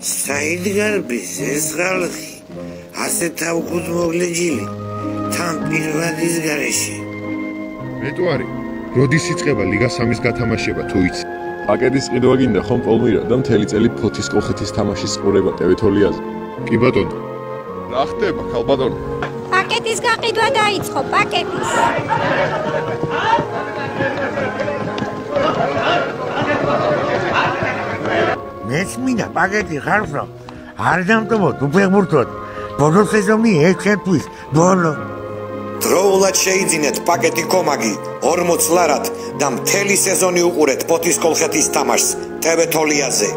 საიდგარბის ეს ხალხი. ასე თავგუდ მოგლეჯილი თან პირვადის გარეშე. მეტუარი როდის იწყება ლიგა სამის გათამაშება თუ იცი? პაკეტის ყიდვა გინდა ხომ პოლმირა და მთელი წელი ფოთის კოლხეთის თამაშის ყურება ტევეთოლიაზე კი ბატონო. რა ხდება ხალბატონო პაკეტის გაყიდვა დაიწყო პაკეტის მეც მინდა პაკეტი ხარფრო არ დამტობოთ უფეხბურთოდ ბოლო სეზონი ერთერთვის ბოლო. დროულად შეიძინეთ პაკეტი კომაგი 40 ლარად და მთელი სეზონი უყურეთ პოთის კოლხეთის თამაშს ტევ თოლიაზე